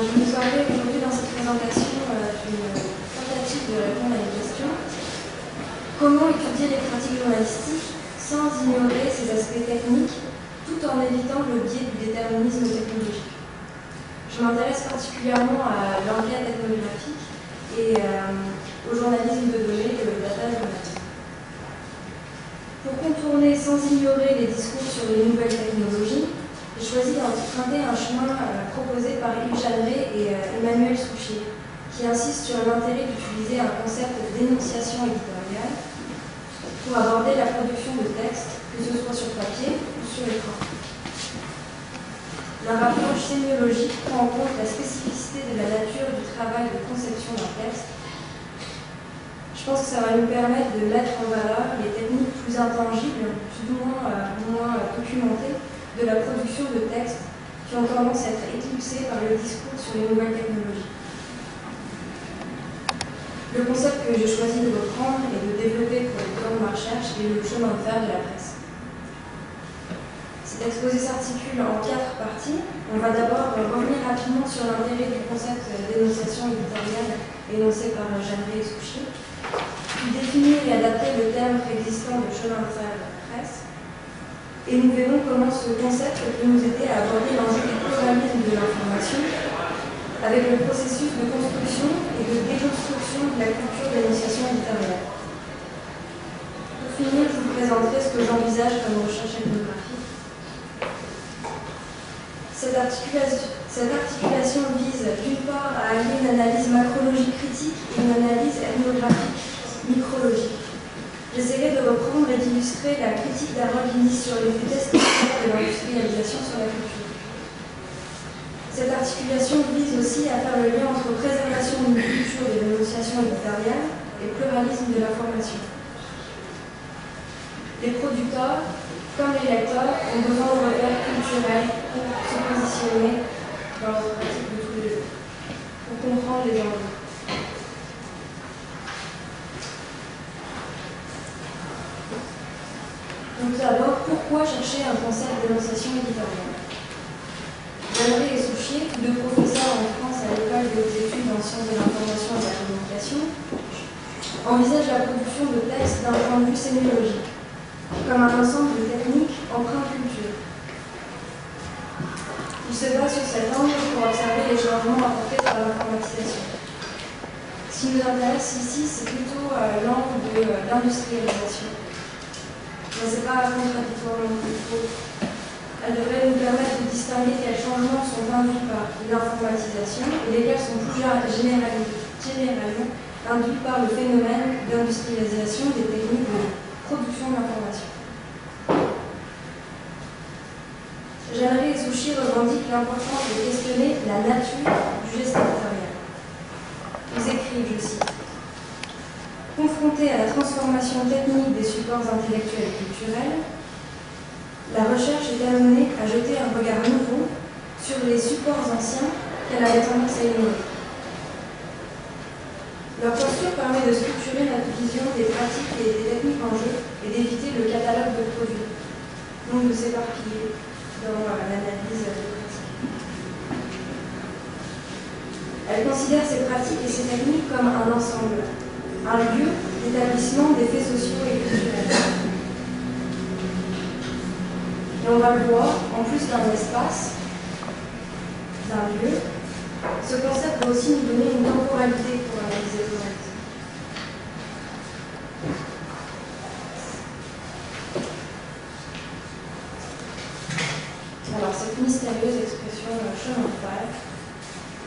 je vous parler aujourd'hui dans cette présentation euh, d'une tentative de répondre à une question. Comment étudier les pratiques journalistiques sans ignorer ses aspects techniques tout en évitant le biais du déterminisme technologique? Je m'intéresse particulièrement à l'enquête ethnographique et euh, au journalisme de données et le data journalisme. Pour contourner sans ignorer les discours sur les nouvelles technologies, j'ai choisi d'emprunter un chemin euh, proposé par Yves Jeanneret et euh, Emmanuel Souchier, qui insiste sur l'intérêt d'utiliser un concept dénonciation éditoriale pour aborder la production de textes, que ce soit sur papier ou sur écran. Leur approche sémiologique prend en compte la spécificité de la nature du travail de conception d'un texte. Je pense que ça va nous permettre de mettre en valeur les techniques plus intangibles, plus ou moins, euh, moins documentées, de la production de textes qui ont tendance à être éclipsés par le discours sur les nouvelles technologies. Le concept que j'ai choisi de reprendre et de développer pour les temps de ma recherche est le chemin de fer de la presse. Cet exposé s'articule en quatre parties. On va d'abord revenir rapidement sur l'intérêt du concept d'énonciation éditoriale énoncé par Jeanne et Souchy, puis définir et adapter le terme existant de chemin de fer de la presse, et nous verrons comment ce concept peut nous aider à aborder l'enjeu du pluralisme de l'information avec le processus de construction et de déconstruction de la culture d'énonciation éditoriale. Pour finir, je vous présenterai ce que j'envisage comme recherche ethnographique. Cette articulation, cette articulation vise d'une part à allier une analyse macrologique critique et une analyse ethnographique micrologique. J'essaierai de reprendre et d'illustrer la critique d'Harold sur les tests de l'industrialisation sur la culture. Cette articulation vise aussi à faire le lien entre préservation d'une culture de l'énonciation éditoriale et pluralisme de l'information. Les producteurs, comme les lecteurs, ont besoin de repères culturels pour se positionner dans leur pratique de tous les jours, pour comprendre les enjeux. Donc d'abord, pourquoi chercher un concept d'énonciation éditoriale? Valérie et Souchier, deux professeurs en France à l'école des études en sciences de l'information et de la communication, envisagent la production de textes d'un point de vue sémiologique, comme un ensemble de techniques empreintes culture. Ils se basent sur cet angle pour observer les changements apportés par l'informatisation. Ce qui nous intéresse ici, c'est plutôt euh, l'angle de euh, l'industrialisation mais ce n'est pas contradictoire non plus. Elle devrait nous permettre de distinguer quels changements sont induits par l'informatisation et lesquels sont plus généralement induits par le phénomène d'industrialisation des techniques de production d'information. Jeannery et Souchi revendiquent l'importance de questionner la nature du geste éditorial. Ils écrivent, je cite, À la transformation technique des supports intellectuels et culturels, la recherche est amenée à jeter un regard nouveau sur les supports anciens qu'elle avait tendance à ignorer. Leur posture permet de structurer notre vision des pratiques et des techniques en jeu et d'éviter le catalogue de produits, non de s'éparpiller dans l'analyse des pratiques. Elle considère ces pratiques et ces techniques comme un ensemble, un lieu d'établissement des faits sociaux et culturels. Et on va le voir, en plus d'un espace, d'un lieu, ce concept va aussi nous donner une temporalité pour analyser le reste. Alors, cette mystérieuse expression chemin de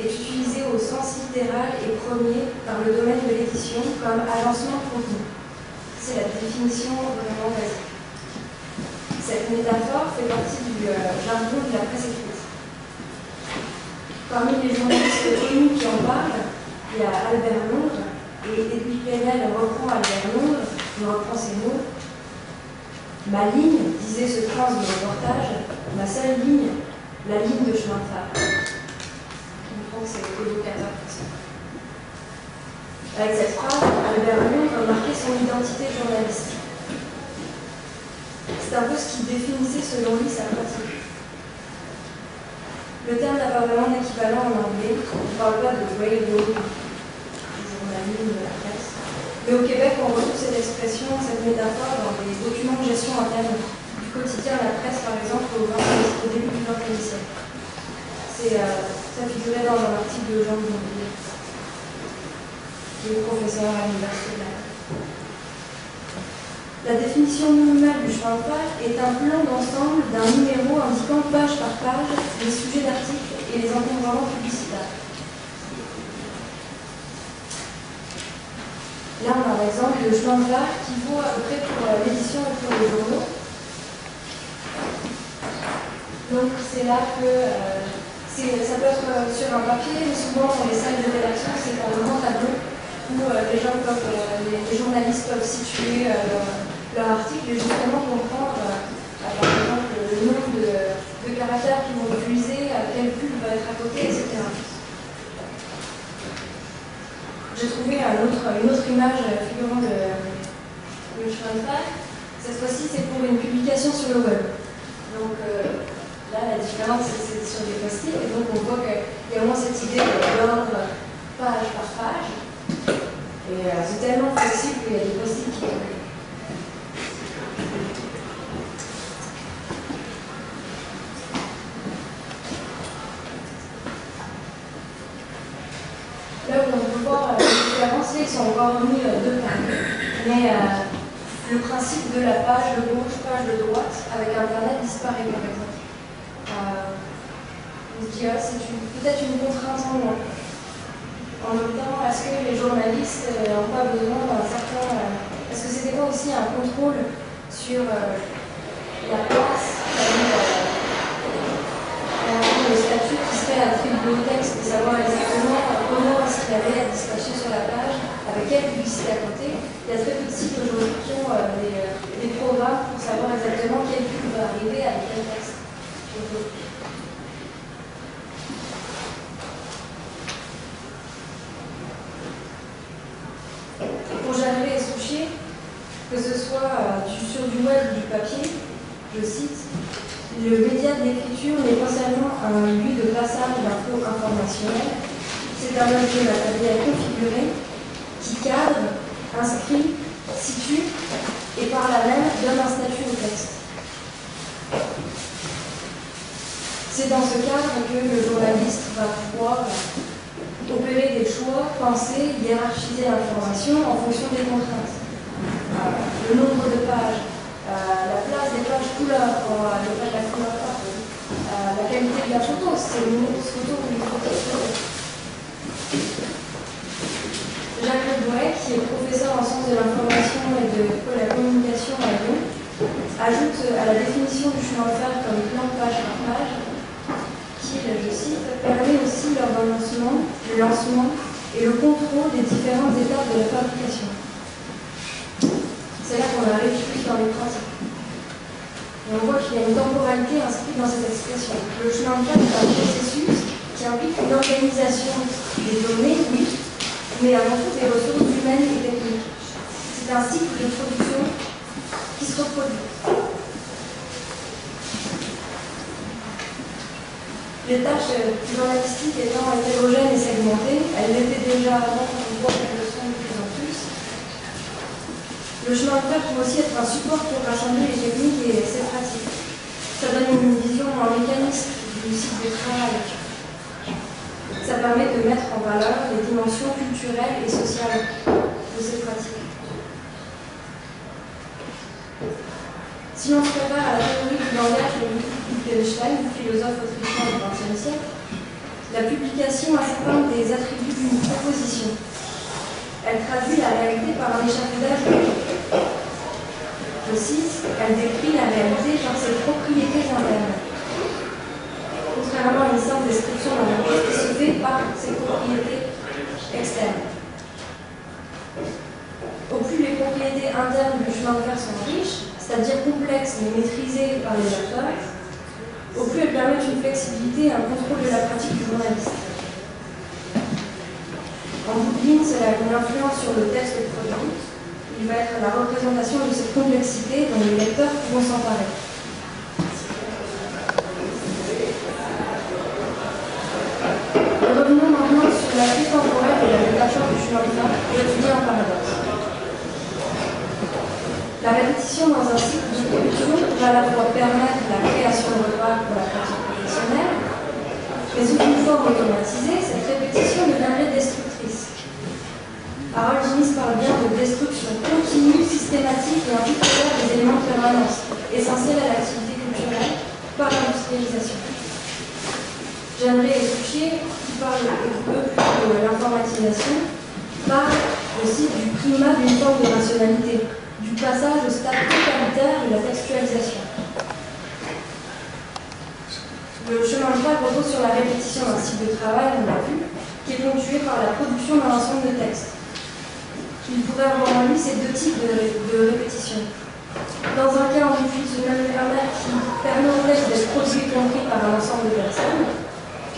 est utilisé au sens littéral et premier par le domaine de l'édition comme agencement de contenu. C'est la Cette métaphore fait partie du euh, jargon de la presse écrite. Parmi les journalistes connus qui en parlent, il y a Albert Londres, et Edwin Plenel reprend Albert Londres, il reprend ses mots. Ma ligne, disait ce prince du reportage, ma seule ligne, la ligne de chemin de fer c'est évocateur Avec cette phrase, Albert Londres marquait son identité journalistique. C'est un peu ce qui définissait selon lui sa pratique. Le terme n'a pas vraiment d'équivalent en anglais, On ne parle pas de railroad, du journalisme, de la presse. Mais au Québec, on retrouve cette expression, cette métaphore dans les documents de gestion interne du quotidien La Presse, par exemple, au, 20, au début du XXe siècle. Euh, ça figurait dans un article de Jean Bourdieu, qui est professeur à l'Université de la définition minimale du de page est un plan d'ensemble d'un numéro indiquant page par page les sujets d'articles et les encombrements publicitaires. Là, on a par exemple le chemin de page qui vaut à peu près pour euh, l'édition et pour les journaux. Donc, c'est là que euh, ça peut être euh, sur un papier, mais souvent dans les salles de rédaction, c'est un grand tableau où les gens peuvent, les, journalistes peuvent situer leur article et justement comprendre, euh, par exemple, le nombre de, caractères qu'ils vont utiliser, quel pub va être à côté, etc. J'ai trouvé une autre image figurant de fer. Cette fois-ci, c'est pour une publication sur le web. Donc euh, là, la différence, c'est sur des post Et donc, on voit qu'il y a au moins cette idée d'ordre page par page. Et euh, c'est tellement facile qu'il y a des post qui Là où on peut voir les différences, ils sont encore mis euh, deux pages. Mais euh, le principe de la page de gauche, page de droite, avec Internet disparaît par exemple. Euh, c'est peut-être une contrainte en moins. En temps, est-ce que les journalistes n'ont pas besoin d'un certain. est-ce que c'était pas aussi un contrôle sur la place, le statut qui serait attribué au texte, de savoir exactement comment est-ce qu'il y avait à dispatcher sur la page, avec quelle publicité à côté. Il y a très peu de sites aujourd'hui qui ont euh, des, euh, programmes pour savoir exactement quelle pub va arriver avec quel texte gérer les souchiers, que ce soit euh, sur du web ou du papier, je cite, le média de l'écriture n'est pas seulement un lieu de passage d'infos informationnelles, c'est un objet matériel configuré qui cadre, inscrit, situe et par là même donne un statut au texte. C'est dans ce cadre que le journaliste va pouvoir opérer des choix, penser, hiérarchiser l'information en fonction des contraintes. Le nombre de pages, la pages couleurs pour euh, le la couleur la qualité de la photo, c'est une photo ou une photo Jacques Le qui est professeur en sciences de l'information et de la communication à Lyon, ajoute à la définition du chemin de fer comme plan page par page, qui, je cite, permet aussi l'ordonnancement, le lancement et le contrôle des différentes étapes de la fabrication. C'est là qu'on arrive plus dans les principes. Et on voit qu'il y a une temporalité inscrite dans cette expression. Le chemin de fer est un processus qui implique une organisation des données, oui, mais avant tout des ressources humaines et techniques. C'est un cycle de production qui se reproduit. Les tâches journalistiques étant hétérogènes et segmentées, elles l'étaient déjà avant, on voit qu'elles le sont de plus en plus. Le chemin de fer peut aussi être un support pour rassembler les techniques et ses pratiques. Ça donne une vision en mécanisme du cycle de travail, ça permet de mettre en valeur les dimensions culturelles et sociales de ces pratiques. Si l'on se prépare à la théorie du langage de Wittgenstein, philosophe autrichien du XXe siècle, la publication a certains des attributs d'une proposition. Elle traduit la réalité par un échafaudage Je cite, elle décrit la réalité par ses propriétés internes contrairement à une simple description d'un objet qui se fait par ses propriétés externes. Au plus les propriétés internes du chemin de fer sont riches, c'est-à-dire complexes mais maîtrisées par les acteurs, au plus elles permettent une flexibilité et un contrôle de la pratique du journaliste. En bout de ligne, c'est une influence sur le texte produit. Il va être la représentation de cette complexité dont les lecteurs pourront s'emparer. Revenons mantra, je deviens un paradoxe. La répétition dans un cycle de production va à la fois permettre la création de repas pour la pratique professionnelle, mais une forme automatisée, cette répétition deviendrait destructrice. Harold Ginis parle bien de destruction continue, systématique et imputatoire des éléments de permanence, essentiels à l'activité culturelle, par l'industrialisation. J'aimerais toucher, qui parle un peu de l'informatisation, parle aussi du primat d'une forme de rationalité, du passage au stade totalitaire de la textualisation. Le chemin de croix repose sur la répétition d'un cycle de travail, on l'a vu, qui est ponctué par la production d'un ensemble de textes. Il pourrait avoir en lui ces deux types de, de répétition. Dans un cas, on utilise une même grammaire qui permet au texte d'être produit compris par un ensemble de personnes,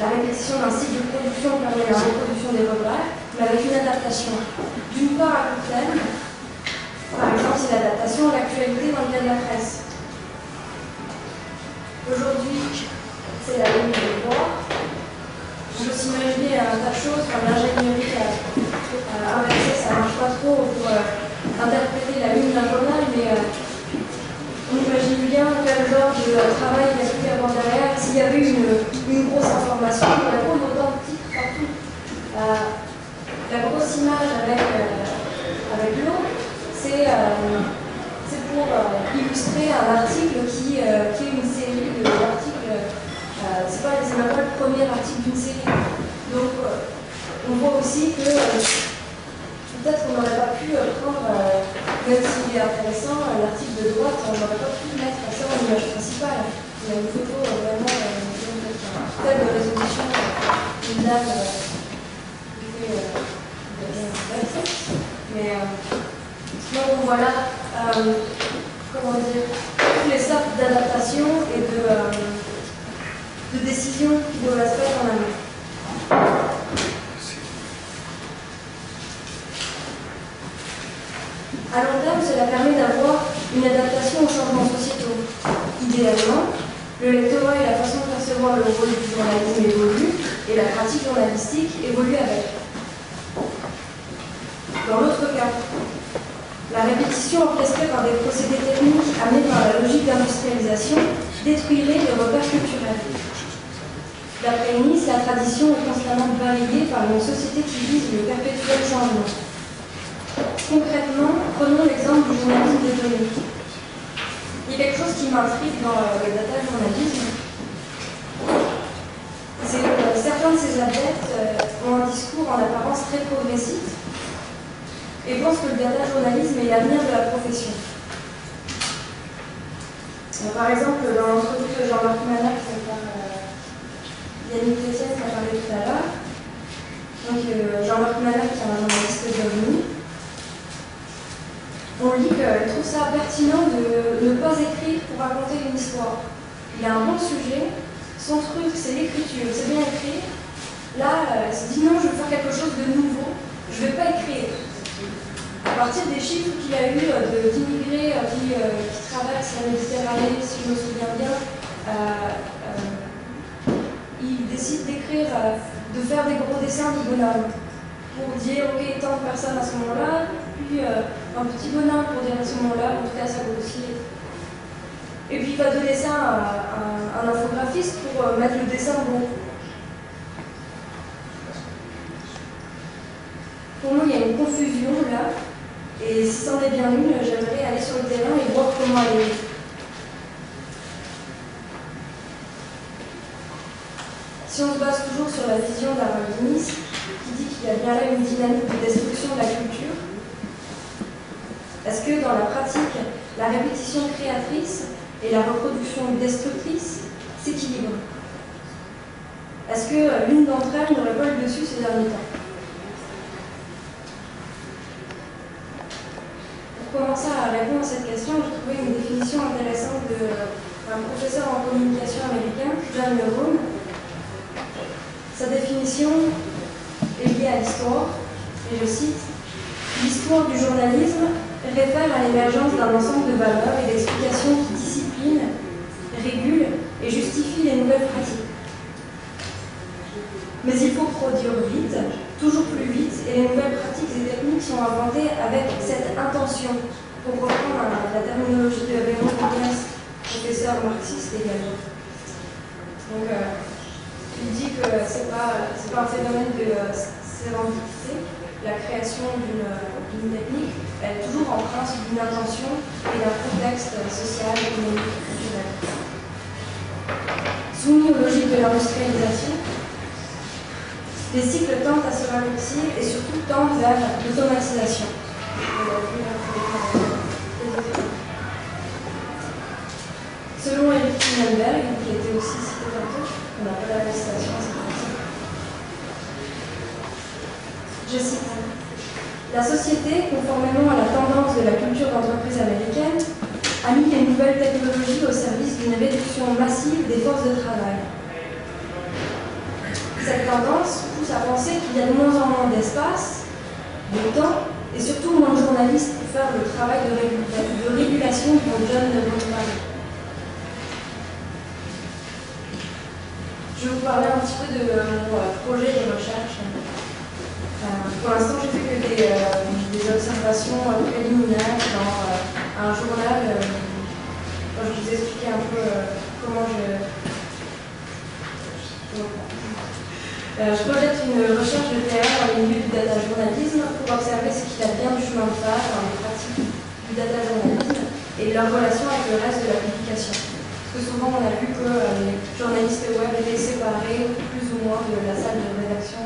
la répétition d'un cycle de production permet la reproduction des repères, mais avec une adaptation. D'une part à court terme, par exemple, c'est l'adaptation à l'actualité dans le cas de la presse. Aujourd'hui, c'est la ligne de droit. On peut s'imaginer un tas de choses comme l'ingénierie inversée, ça ne marche pas trop pour euh, interpréter la ligne d'un journal, mais euh, on imagine bien quel genre de travail il y a pu avoir derrière. S'il y avait une, une grosse information, il y a autant de titres partout. Euh, la grosse image avec, euh, avec l'eau, c'est euh, pour euh, illustrer un article qui, qui est une série d'articles. C'est pas, même pas le premier article d'une série. Donc, on voit aussi que peut-être qu'on n'aurait pas pu prendre, même s'il est intéressant, l'article de droite, on n'aurait pas pu mettre ça en image principale. Il y a une photo vraiment euh, telle résolution, une dame mais euh, donc voilà, euh, comment dire, toutes les sortes d'adaptation et de, euh, de décision qui doivent se en amont. À long terme, cela permet d'avoir une adaptation aux changements sociétaux. Idéalement, le lectorat et la façon de percevoir le rôle du journalisme évoluent et la pratique journalistique évolue avec. Dans l'autre cas, la répétition orchestrée par des procédés techniques amenés par la logique d'industrialisation détruirait les repères culturels. D'après Nice, la tradition est constamment balayée par une société qui vise le perpétuel changement. Concrètement, prenons l'exemple du journalisme des données. Il y a quelque chose qui m'intrigue dans le data journalisme. C'est que certains de ces adeptes euh, ont un discours en apparence très progressiste, et pense que le data journalisme est l'avenir de la profession. Par exemple, dans l'entrevue de Jean-Marc Manac par euh, Yannick qui a parlé tout à l'heure, donc euh, Jean-Marc Manac qui est un journaliste d'OVNI, on lit qu'il trouve ça pertinent de ne pas écrire pour raconter une histoire. Il a un bon sujet, son truc c'est l'écriture, c'est bien écrire. Là, euh, il se dit non, je veux faire quelque chose de nouveau, je ne vais pas écrire à partir des chiffres qu'il a eu euh, d'immigrés euh, qui, euh, qui, traversent la Méditerranée, si je me souviens bien, il décide d'écrire, de faire des gros dessins de bonhomme pour dire ok tant de personnes à ce moment-là, puis un petit bonhomme pour dire à ce moment-là, en tout cas ça grossit. Et puis il va donner ça à, un infographiste pour mettre le dessin bon. Pour moi, il y a une confusion là et si c'en est bien une, j'aimerais aller sur le terrain et voir comment elle est. Si on se base toujours sur la vision d'Aaron Guinness, qui dit qu'il y a bien là une dynamique de destruction de la culture, est-ce que dans la pratique, la répétition créatrice et la reproduction destructrice s'équilibrent? Est-ce que l'une d'entre elles n'aurait pas le dessus ces derniers temps? Commencer à répondre à cette question, j'ai trouvé une définition intéressante d'un professeur en communication américain, John Leroy. Sa définition est liée à l'histoire, et je cite L'histoire du journalisme réfère à l'émergence d'un ensemble de valeurs et d'explications qui disciplinent, régulent et justifient les nouvelles pratiques. Mais il faut produire vite, toujours plus vite, et les nouvelles pratiques sont inventées avec cette intention, pour reprendre la terminologie de Raymond Cognès, professeur marxiste également. Donc, euh, il dit que ce n'est pas, pas, un phénomène de euh, la création d'une technique, elle est toujours empreinte d'une intention et d'un contexte social, économique, culturel. Soumis aux logiques de l'industrialisation, les cycles tendent à se raccourcir et surtout tendent vers l'automatisation. Selon Eric Kienberg, qui été aussi cité tantôt, on n'a pas la citation, Je cite La société, conformément à la tendance de la culture d'entreprise américaine, a mis les nouvelles technologies au service d'une réduction massive des forces de travail. Cette tendance pousse à penser qu'il y a de moins en moins d'espace, de temps et surtout moins de journalistes pour faire le travail de, régulation dont John parler. Je vais vous parler un petit peu de mon euh, projet de recherche. Euh, pour l'instant, j'ai fait que des, euh, observations euh, préliminaires dans un journal. je vais vous expliquer un peu comment je. Je projette une recherche de terrain dans les milieux du data journalisme pour observer ce qu'il a bien du chemin de fer dans les pratiques du data journalisme et leur relation avec le reste de la publication. Parce que souvent on a vu que les journalistes web étaient séparés plus ou moins de la salle de rédaction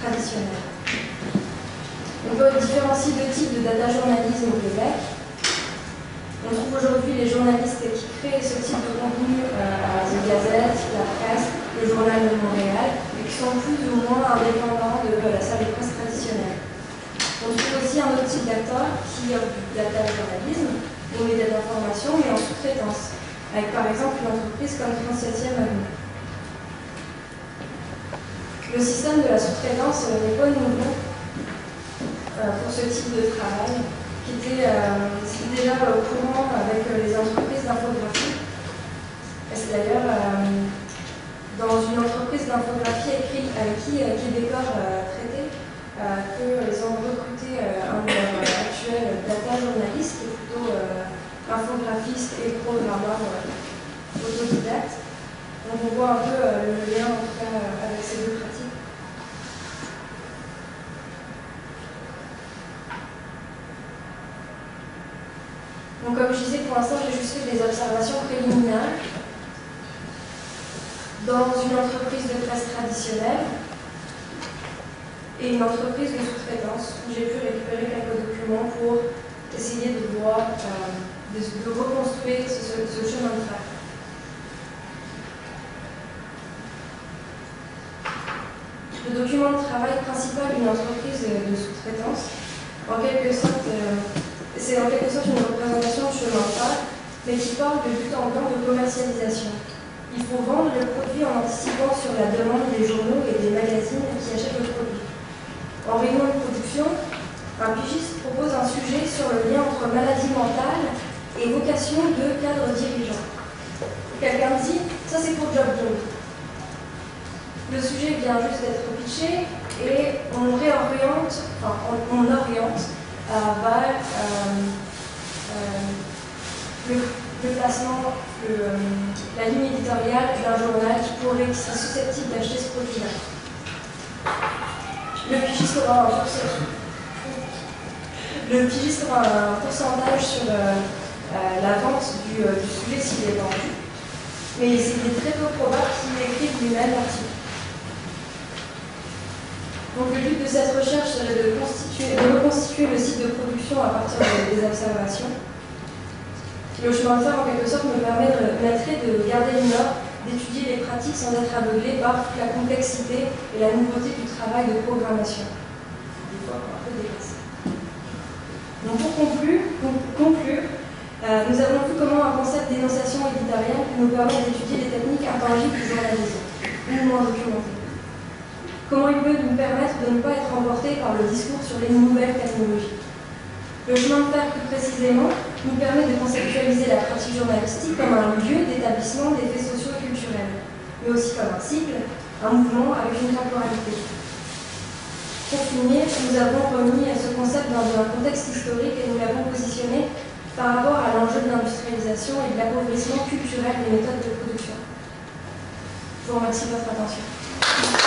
traditionnelle. On peut différencier deux types de data journalisme au Québec. On trouve aujourd'hui les journalistes qui créent ce type de contenu euh, à la Gazette, la presse, le Journal de Montréal, sont plus ou moins indépendants de la salle de presse traditionnelle. On trouve aussi un autre type d'acteurs qui offre du data journalisme, ou médias d'information, mais en sous-traitance, avec par exemple une entreprise comme 37e Avenue. Le système de la sous-traitance n'est pas nouveau euh, pour ce type de travail, qui était, euh, déjà au courant avec euh, les entreprises d'infographie. C'est d'ailleurs dans une entreprise d'infographie avec qui Québécois traitait qu'ils ont recruté un actuels data journalistes, qui est plutôt infographiste et programmeur autodidacte. Donc on voit un peu le lien en tout cas avec ces deux pratiques. Donc comme je disais, pour l'instant, j'ai juste fait des observations préliminaires dans une entreprise de presse traditionnelle et une entreprise de sous-traitance où j'ai pu récupérer quelques documents pour essayer de voir, euh, de, reconstruire ce, chemin de fer. Le document de travail principal d'une entreprise de, sous-traitance, en quelque sorte, euh, c'est en quelque sorte une représentation de chemin de fer, mais qui parle de but en blanc de commercialisation. Il faut vendre le produit en anticipant sur la demande des journaux et des magazines qui achètent le produit. En réunion de production, un pigiste propose un sujet sur le lien entre maladie mentale et vocation de cadre dirigeant. Quelqu'un dit, ça c'est pour job Le sujet vient juste d'être pitché et on réoriente, enfin on oriente vers le, placement, la ligne éditoriale d'un journal qui pourrait être susceptible d'acheter ce produit-là. Le pigiste aura un pourcentage, le pourcentage sur euh, euh, la vente du, euh, sujet s'il est vendu, mais il est très peu probable qu'il écrive lui-même l'article. Donc le but de cette recherche serait de, reconstituer le site de production à partir des observations. Le chemin de fer, en quelque sorte, me permettrait de garder une heure, d'étudier les pratiques sans être aveuglé par la complexité et la nouveauté du travail de programmation. Donc pour conclure, conclure euh, nous avons vu comment un concept d'énonciation éditoriale nous permet d'étudier les techniques intangibles du journalisme, ou moins documentées. Comment il peut nous permettre de ne pas être emportés par le discours sur les nouvelles technologies? Le chemin de fer, plus précisément, nous permet de conceptualiser la pratique journalistique comme un lieu d'établissement des faits sociaux et culturels, mais aussi comme un cycle, un mouvement avec une temporalité. Pour finir, nous avons remis ce concept dans un contexte historique et nous l'avons positionné par rapport à l'enjeu de l'industrialisation et de l'appauvrissement culturel des méthodes de production. Je vous remercie de votre attention.